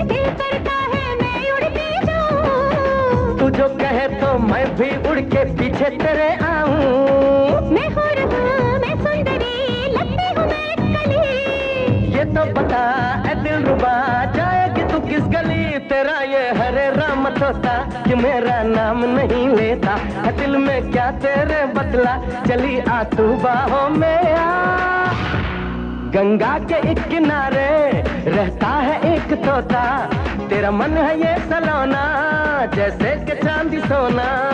तू जो कहे तो मैं भी उड़ के पीछे तेरे आऊँ। मैं हो रहा मैं सुंदरी लगती हूँ मैं कली। ये तो बता ए दिल रुबा जाएगी तू किस गली तेरा ये हरे राम तोता कि मेरा नाम नहीं लेता। है दिल में क्या तेरे बदला? चली आ तू बाहों में आ। गंगा के एक किनारे रहता है एक तोता। तेरा मन है ये सलोना जैसे के चांदी सोना।